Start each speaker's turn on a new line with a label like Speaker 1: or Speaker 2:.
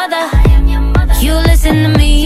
Speaker 1: mother. You listen to me.